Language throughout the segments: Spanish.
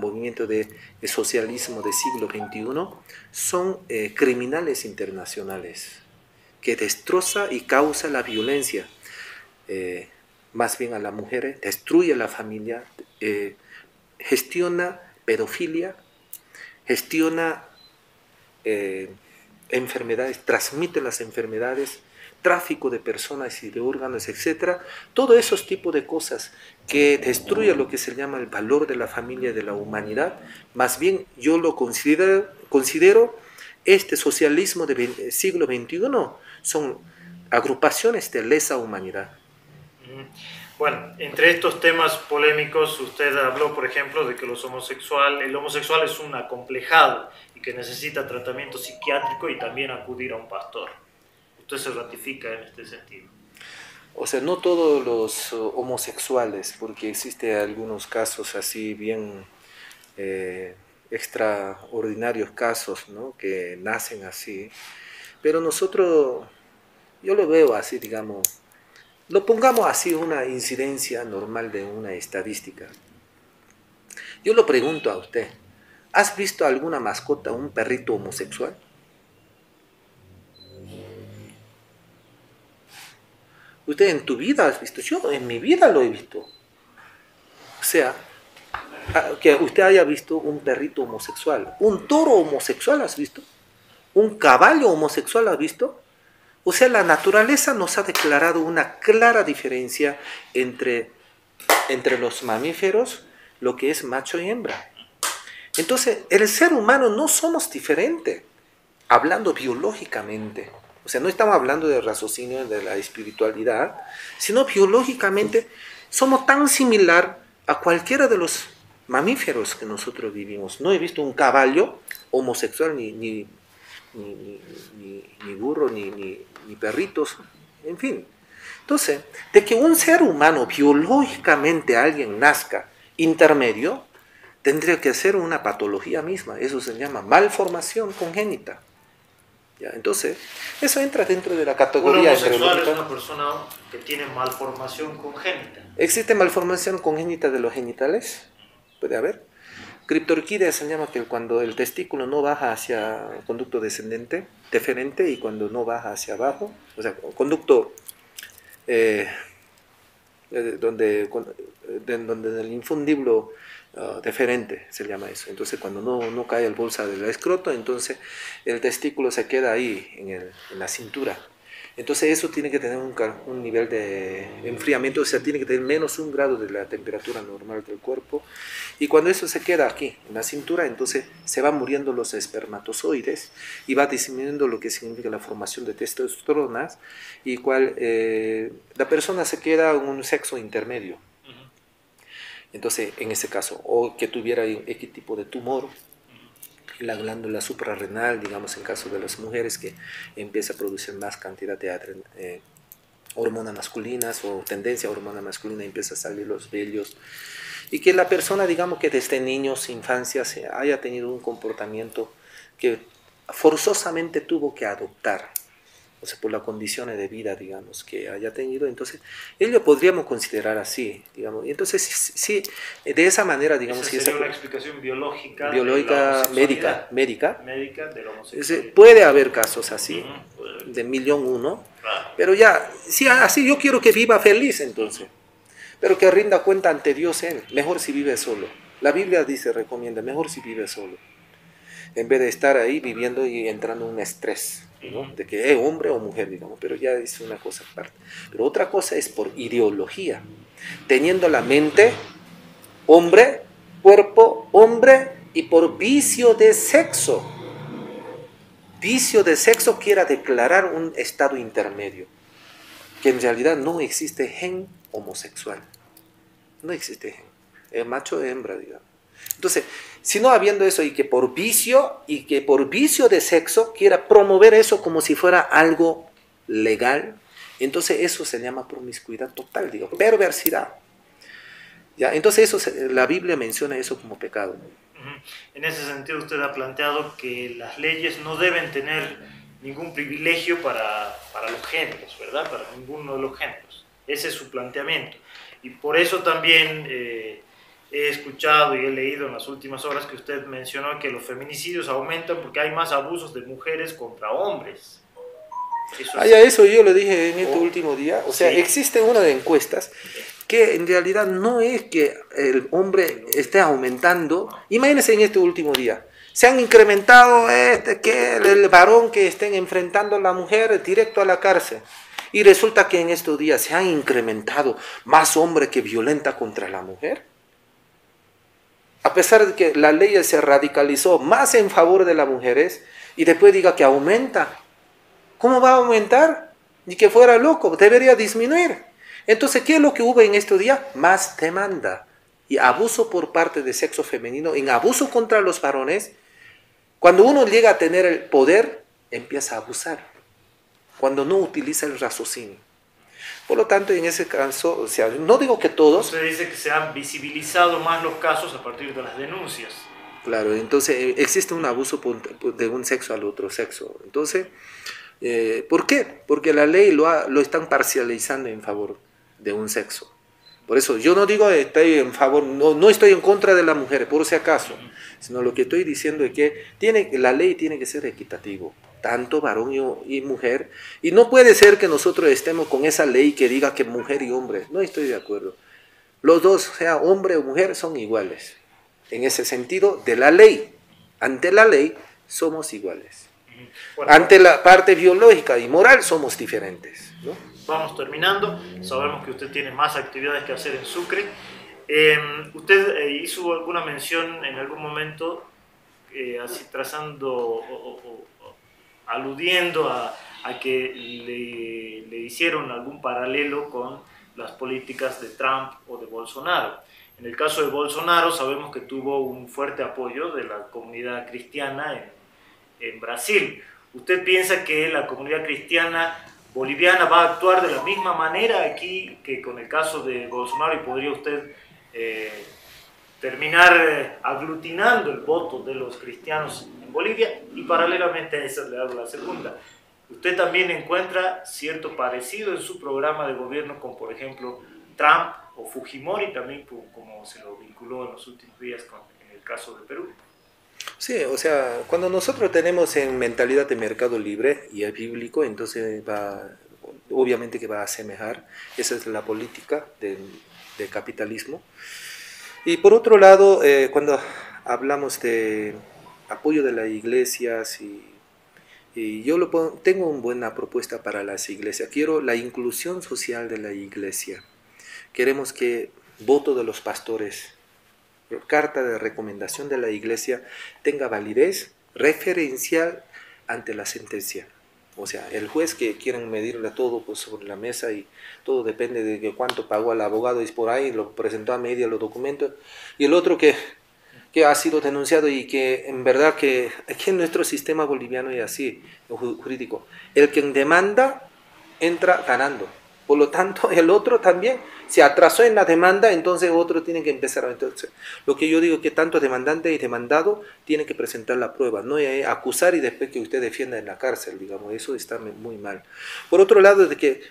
movimiento de, socialismo del siglo XXI, son eh, criminales internacionales que destroza y causa la violencia, eh, más bien a las mujeres, destruye la familia, eh, gestiona pedofilia, gestiona enfermedades, transmite las enfermedades, tráfico de personas y de órganos, etcétera, todos esos tipos de cosas que destruyen lo que se llama el valor de la familia y de la humanidad, más bien yo lo considero, considero este socialismo del siglo XXI son agrupaciones de lesa humanidad. Bueno, entre estos temas polémicos, usted habló, por ejemplo, de que los homosexual, el homosexual es un acomplejado y que necesita tratamiento psiquiátrico y también acudir a un pastor. Usted se ratifica en este sentido. O sea, no todos los uh, homosexuales, porque existen algunos casos así bien eh, extraordinarios casos, ¿no? Que nacen así. Pero nosotros, yo lo veo así, digamos, lo pongamos así una incidencia normal de una estadística. Yo lo pregunto a usted, ¿has visto alguna mascota, un perrito homosexual? Usted en tu vida has visto, yo en mi vida lo he visto. O sea, que usted haya visto un perrito homosexual, un toro homosexual has visto, un caballo homosexual has visto. O sea, la naturaleza nos ha declarado una clara diferencia entre, entre los mamíferos, lo que es macho y hembra. Entonces, el ser humano no somos diferentes, hablando biológicamente. Sea, no estamos hablando de raciocinio de la espiritualidad, sino biológicamente somos tan similar a cualquiera de los mamíferos que nosotros vivimos. No he visto un caballo homosexual, ni, ni, ni, burro, ni, ni perritos, en fin. Entonces, de que un ser humano biológicamente alguien nazca intermedio, tendría que ser una patología misma. Eso se llama malformación congénita. Entonces, eso entra dentro de la categoría... Un homosexual es una persona que tiene malformación congénita. ¿Existe malformación congénita de los genitales? Puede haber. Criptorquídea se llama que cuando el testículo no baja hacia el conducto descendente, deferente, y cuando no baja hacia abajo, o sea, conducto eh, eh, donde, donde el infundiblo Ah, deferente, se llama eso. Entonces, cuando no, no cae el bolsa del escroto, entonces el testículo se queda ahí, en, el, en la cintura. Entonces, eso tiene que tener un, un, nivel de enfriamiento, o sea, tiene que tener menos un grado de la temperatura normal del cuerpo. Y cuando eso se queda aquí, en la cintura, entonces se van muriendo los espermatozoides y va disminuyendo lo que significa la formación de testosteronas, y cual eh, la persona se queda en un sexo intermedio entonces, en ese caso, o que tuviera X tipo de tumor, la glándula suprarrenal, digamos en caso de las mujeres, que empieza a producir más cantidad de eh, hormonas masculinas o tendencia a hormona masculina, empieza a salir los vellos, y que la persona, digamos que desde niños, infancia, se haya tenido un comportamiento que forzosamente tuvo que adoptar o sea, por las condiciones de vida, digamos, que haya tenido, entonces, ello podríamos considerar así, digamos, y entonces, sí, de esa manera, digamos... Esa sería una explicación biológica. Biológica, médica, médica. Médica de la Puede haber casos así, de millón uno, pero ya, sí, así yo quiero que viva feliz, entonces, pero que rinda cuenta ante Dios él, mejor si vive solo. La Biblia dice, recomienda, mejor si vive solo, en vez de estar ahí viviendo y entrando en un estrés de que es hombre o mujer, digamos, pero ya es una cosa aparte. Pero otra cosa es por ideología, teniendo la mente hombre, cuerpo hombre y por vicio de sexo. Vicio de sexo quiera declarar un estado intermedio, que en realidad no existe gen homosexual. No existe gen. Es macho hembra, digamos. Entonces, si no habiendo eso y que por vicio y que por vicio de sexo quiera promover eso como si fuera algo legal, entonces eso se llama promiscuidad total, digo, perversidad. ¿Ya? Entonces eso la Biblia menciona eso como pecado. En ese sentido usted ha planteado que las leyes no deben tener ningún privilegio para, para los géneros, ¿verdad? Para ninguno de los géneros. Ese es su planteamiento. Y por eso también... Eh, he escuchado y he leído en las últimas horas que usted mencionó que los feminicidios aumentan porque hay más abusos de mujeres contra hombres. Eso ah, eso yo lo dije en este oh, último día. O sea, existe una de encuestas que en realidad no es que el hombre esté aumentando. Imagínense en este último día. Se han incrementado este, que el varón que estén enfrentando a la mujer directo a la cárcel. Y resulta que en estos días se han incrementado más hombres que violenta contra la mujer. A pesar de que la ley se radicalizó más en favor de las mujeres y después diga que aumenta. ¿Cómo va a aumentar? Ni que fuera loco, debería disminuir. Entonces, ¿qué es lo que hubo en estos días? Más demanda y abuso por parte del sexo femenino, en abuso contra los varones. Cuando uno llega a tener el poder, empieza a abusar cuando no utiliza el raciocinio. Por lo tanto, en ese caso, o sea, no digo que todos... Usted dice que se han visibilizado más los casos a partir de las denuncias. Claro, entonces eh, existe un abuso de un sexo al otro sexo. Entonces, eh, ¿por qué? Porque la ley lo, lo están parcializando en favor de un sexo. Por eso yo no digo estoy en favor, no, no estoy en contra de las mujeres, por si acaso, sino lo que estoy diciendo es que tiene, la ley tiene que ser equitativo tanto varón y, mujer. Y no puede ser que nosotros estemos con esa ley que diga que mujer y hombre. No estoy de acuerdo. Los dos, sea hombre o mujer, son iguales. En ese sentido, de la ley. Ante la ley, somos iguales. Ante la parte biológica y moral, somos diferentes. Vamos terminando. Sabemos que usted tiene más actividades que hacer en Sucre. Em, usted eh, hizo alguna mención en algún momento, eh, así trazando o, aludiendo a, que le, hicieron algún paralelo con las políticas de Trump o de Bolsonaro. En el caso de Bolsonaro sabemos que tuvo un fuerte apoyo de la comunidad cristiana en, Brasil. ¿Usted piensa que la comunidad cristiana boliviana va a actuar de la misma manera aquí que con el caso de Bolsonaro y podría usted eh, terminar eh, aglutinando el voto de los cristianos Bolivia y paralelamente a eso le hago la segunda. Usted también encuentra cierto parecido en su programa de gobierno con, por ejemplo, Trump o Fujimori, también como se lo vinculó en los últimos días con, en el caso de Perú. Sí, o sea, cuando nosotros tenemos en mentalidad de mercado libre y es bíblico, entonces va, obviamente que va a asemejar, esa es la política del, capitalismo. Y por otro lado, eh, cuando hablamos de apoyo de las iglesias y, yo lo tengo una buena propuesta para las iglesias. Quiero la inclusión social de la iglesia. Queremos que voto de los pastores, carta de recomendación de la iglesia tenga validez referencial ante la sentencia. O sea, el juez que quieren medirle todo pues, sobre la mesa y todo depende de cuánto pagó al abogado y por ahí lo presentó a media los documentos. Y el otro que que ha sido denunciado y que en verdad que aquí en nuestro sistema boliviano es así, jurídico. El que demanda entra ganando. Por lo tanto, el otro también se atrasó en la demanda, entonces otro tiene que empezar. Entonces, lo que yo digo es que tanto demandante y demandado tienen que presentar la prueba, no acusar y después que usted defienda en la cárcel, digamos, eso está muy mal. Por otro lado, de que,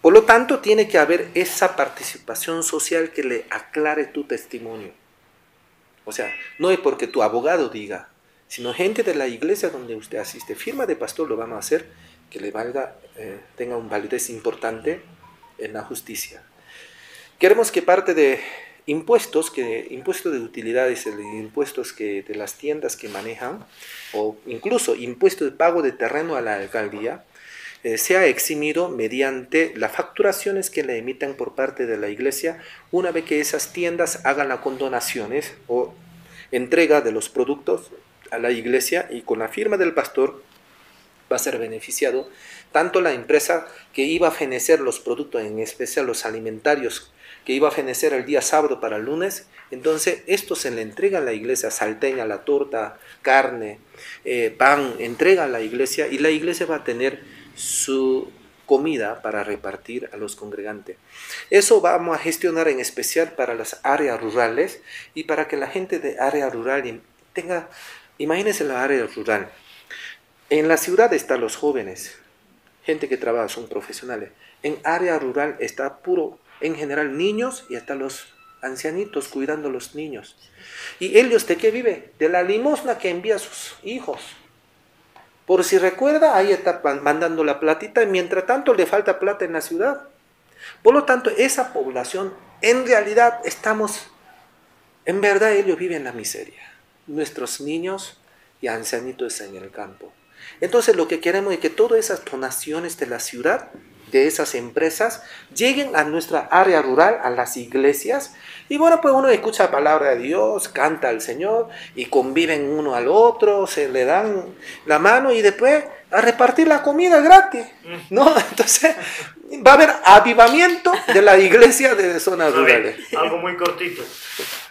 por lo tanto, tiene que haber esa participación social que le aclare tu testimonio. O sea, no es porque tu abogado diga, sino gente de la iglesia donde usted asiste. Firma de pastor lo vamos a hacer que le valga, eh, tenga un validez importante en la justicia. Queremos que parte de impuestos, que impuestos de utilidades, impuestos que de las tiendas que manejan, o incluso impuesto de pago de terreno a la alcaldía, eh, sea eximido mediante las facturaciones que le emitan por parte de la iglesia una vez que esas tiendas hagan las condonaciones o entrega de los productos a la iglesia y con la firma del pastor va a ser beneficiado tanto la empresa que iba a fenecer los productos, en especial los alimentarios, que iba a fenecer el día sábado para lunes, entonces esto se le entrega a la iglesia, salteña, la torta, carne, eh, pan, entrega a la iglesia y la iglesia va a tener su comida para repartir a los congregantes. Eso vamos a gestionar en especial para las áreas rurales y para que la gente de área rural tenga, imagínense la área rural. En la ciudad están los jóvenes, gente que trabaja, son profesionales. En área rural está puro, en general, niños y hasta los ancianitos cuidando a los niños. ¿Y ellos de qué vive? De la limosna que envía a sus hijos. Por si recuerda, ahí está mandando la platita y mientras tanto le falta plata en la ciudad. Por lo tanto, esa población, en realidad estamos, en verdad ellos viven la miseria. Nuestros niños y ancianitos en el campo. Entonces lo que queremos es que todas esas donaciones de la ciudad de esas empresas lleguen a nuestra área rural, a las iglesias. Y bueno, pues uno escucha la palabra de Dios, canta al Señor y conviven uno al otro, se le dan la mano y después a repartir la comida gratis. Mm. ¿no? Entonces va a haber avivamiento de la iglesia de zonas rurales. Algo muy cortito.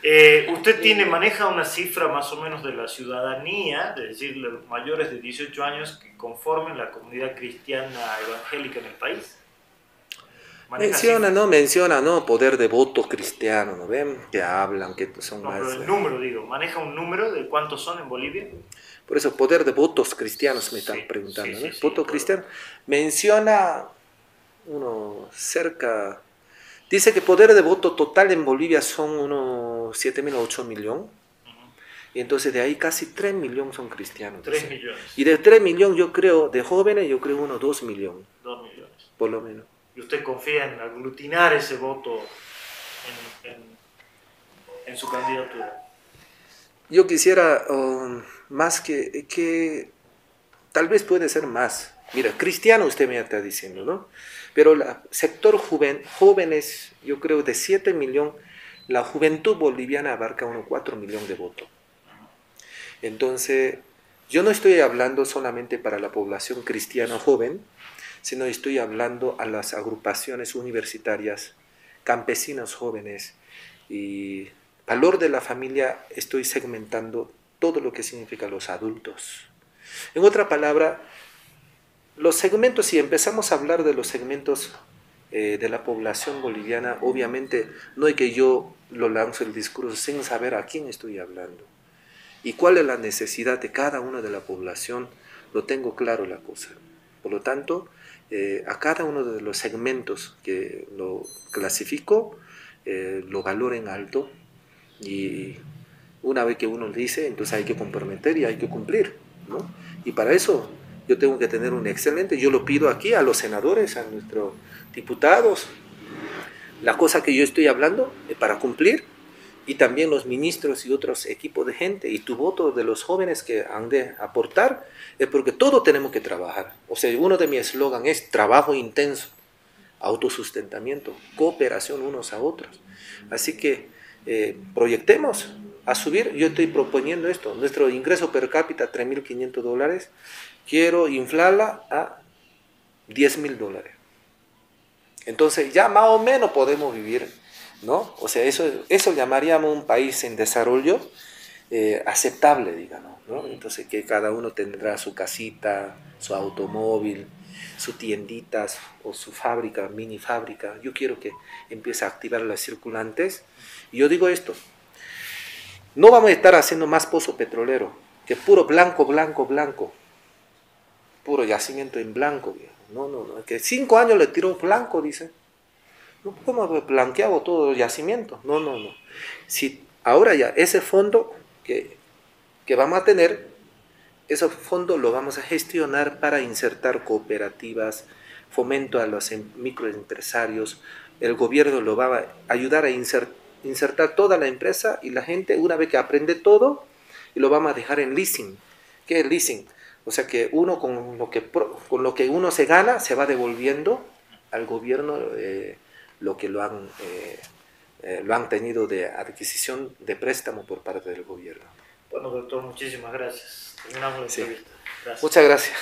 Eh, usted tiene, maneja una cifra más o menos de la ciudadanía, es decir, los mayores de 18 años que conformen la comunidad cristiana evangélica en el país. Menciona, ¿no? Menciona, ¿no? Poder de voto cristiano, ¿no ven? Que hablan, que son más... Pero el eh, número, digo, ¿maneja un número de cuántos son en Bolivia? Por eso, poder de votos cristianos me están preguntando, ¿no? Voto cristiano. Menciona uno cerca Dice que poder de voto total en Bolivia son unos 7 mil o 8 millones. Y entonces de ahí casi 3 millones son cristianos. 3 millones. Y de 3 millones yo creo, de jóvenes yo creo unos 2 millones. 2 millones. Por lo menos. ¿Y usted confía en aglutinar ese voto en, su candidatura? Yo quisiera um, más que, que, tal vez puede ser más. Mira, cristiano usted me está diciendo, ¿no? Pero el sector joven, jóvenes, yo creo de 7 millones, la juventud boliviana abarca unos 4 millones de votos. Entonces, yo no estoy hablando solamente para la población cristiana joven, sino estoy hablando a las agrupaciones universitarias, campesinos jóvenes y valor de la familia estoy segmentando todo lo que significa los adultos. En otra palabra, los segmentos, si empezamos a hablar de los segmentos eh, de la población boliviana, obviamente no hay que yo lo lance el discurso sin saber a quién estoy hablando y cuál es la necesidad de cada una de la población, lo tengo claro la cosa. Por lo tanto, eh, a cada uno de los segmentos que lo clasifico, eh, lo valoro en alto y una vez que uno dice, entonces hay que comprometer y hay que cumplir. ¿no? Y para eso yo tengo que tener un excelente, yo lo pido aquí a los senadores, a nuestros diputados, la cosa que yo estoy hablando para cumplir y también los ministros y otros equipos de gente y tu voto de los jóvenes que han de aportar es porque todos tenemos que trabajar. O sea, uno de mis eslogan es trabajo intenso, autosustentamiento, cooperación unos a otros. Así que eh, proyectemos a subir, yo estoy proponiendo esto, nuestro ingreso per cápita 3.500 dólares, quiero inflarla a 10 mil dólares. Entonces ya más o menos podemos vivir, ¿no? O sea, eso, eso llamaríamos un país en desarrollo eh, aceptable, digamos, ¿no? Entonces que cada uno tendrá su casita, su automóvil, su tienditas o su fábrica, mini fábrica. Yo quiero que empiece a activar las circulantes. Y yo digo esto, no vamos a estar haciendo más pozo petrolero, que puro blanco, blanco, blanco puro yacimiento en blanco. No, no, no, que cinco años le tiró blanco, dice. No podemos blanqueado todo el yacimiento. No, no, no. Si ahora ya ese fondo que, que vamos a tener, ese fondo lo vamos a gestionar para insertar cooperativas, fomento a los em, microempresarios, el gobierno lo va a ayudar a insertar toda la empresa y la gente, una vez que aprende todo, y lo vamos a dejar en leasing. ¿Qué es leasing? O sea que uno con lo que, con lo que uno se gana se va devolviendo al gobierno eh, lo que lo han, eh, eh, lo han tenido de adquisición de préstamo por parte del gobierno. Bueno, doctor, muchísimas gracias. Terminamos la entrevista. Muchas gracias.